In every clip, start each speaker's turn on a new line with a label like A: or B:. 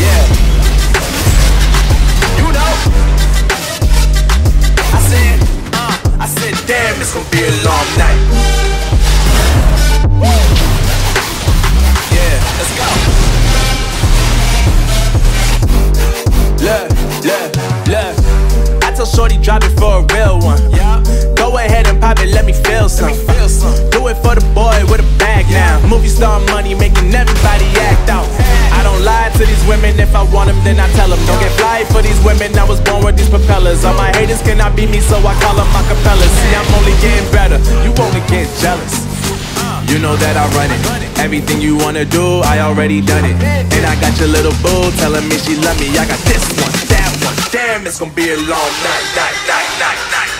A: Yeah. You know. I said, uh, I said, damn, it's gonna be a long night. Yeah, let's go. Look, look, look. I Shorty drop it for a real one. Yeah. Go ahead and pop it, let me feel some. Feel some. Do it for the boy with a bag now. Movie star money making everybody act out. I don't lie to these women. If I want them, then I tell them. Don't get fly for these women. I was born with these propellers. All my haters cannot beat me, so I call them acapellas. See, I'm only getting better. You only get jealous. You know that I run it. Everything you wanna do, I already done it. And I got your little boo telling me she love me. I got this one, that one. Damn, it's gonna be a long night, night, night, night, night,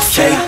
B: fake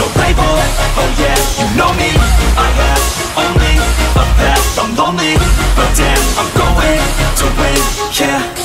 B: Yeah, label, oh yeah, you know me, I have only a path, I'm lonely, but damn, I'm going to win, Yeah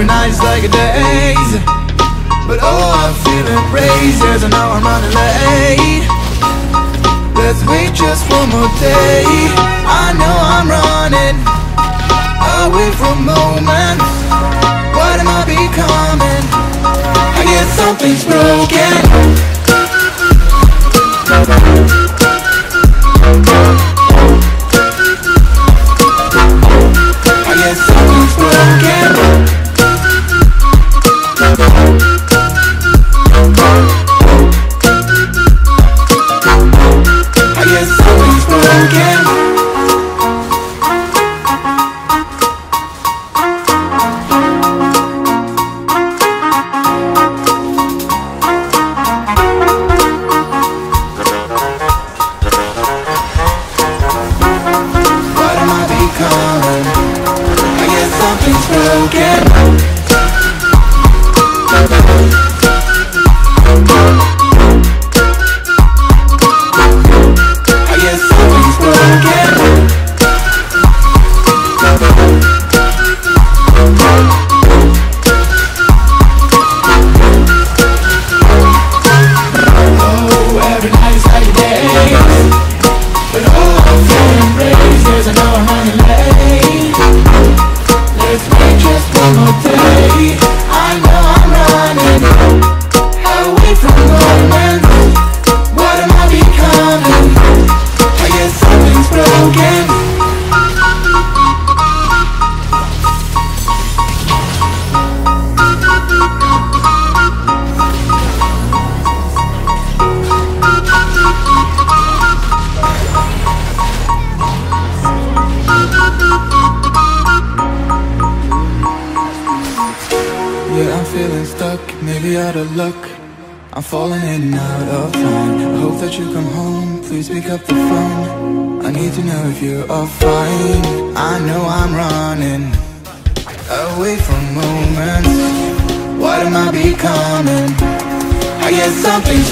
C: every night is like a daze. But oh, I'm feeling I know I'm running late. Let's wait just one more day. I know I'm running Away from moments What am I becoming? I guess something's broken Yeah, I'm feeling stuck, maybe out of luck. I'm falling in and out of line. I hope that you come home, please pick up the phone. I need to know if you are fine. I know I'm running Away from moments. What am I becoming? I guess something's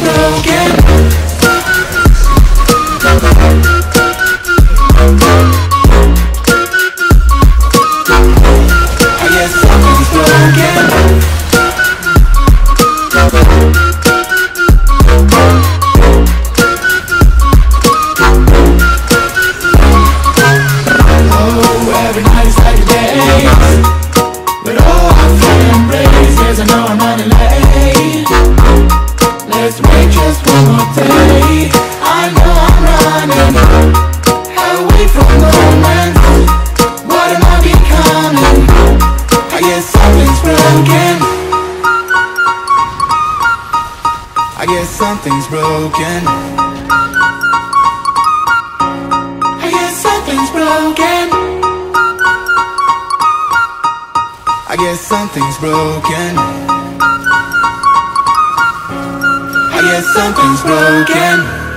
C: broken guess something's broken. I guess something's broken.